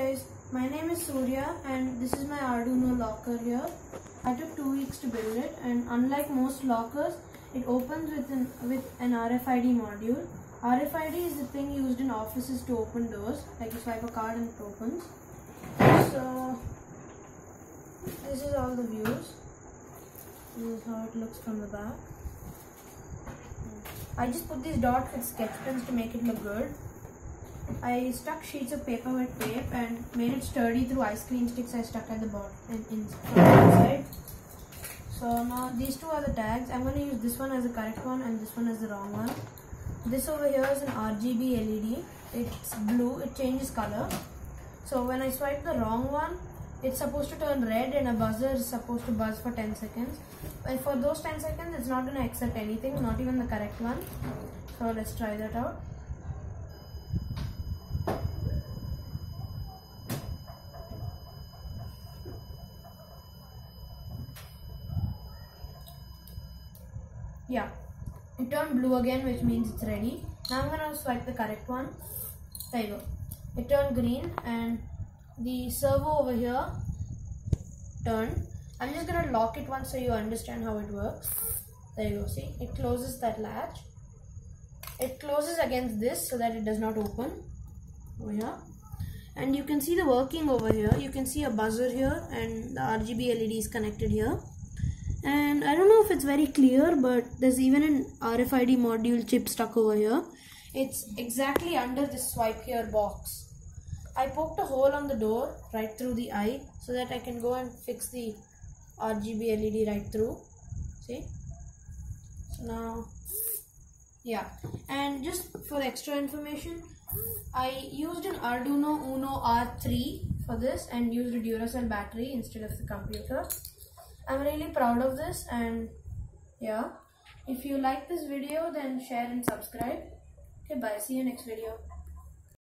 guys, my name is Surya and this is my Arduino locker here. I took two weeks to build it and unlike most lockers, it opens with an, with an RFID module. RFID is the thing used in offices to open doors, like you swipe a card and it opens. So, this is all the views. This is how it looks from the back. I just put these dots with sketch pens to make it look good. I stuck sheets of paper with tape and made it sturdy through ice cream sticks I stuck at the bottom and in, inside. So now these two are the tags. I'm going to use this one as the correct one and this one as the wrong one. This over here is an RGB LED. It's blue. It changes color. So when I swipe the wrong one, it's supposed to turn red and a buzzer is supposed to buzz for 10 seconds. And for those 10 seconds, it's not going to accept anything, not even the correct one. So let's try that out. Yeah, it turned blue again, which means it's ready. Now I'm gonna swipe the correct one. There you go. It turned green and the servo over here turned. I'm just gonna lock it once so you understand how it works. There you go. See, it closes that latch. It closes against this so that it does not open over here. And you can see the working over here. You can see a buzzer here and the RGB LED is connected here and I don't know it's very clear but there's even an RFID module chip stuck over here. It's exactly under this swipe here box. I poked a hole on the door right through the eye so that I can go and fix the RGB LED right through. See? So now yeah. And just for extra information I used an Arduino Uno R3 for this and used a Duracell battery instead of the computer I'm really proud of this and yeah. If you like this video then share and subscribe. Okay bye. See you next video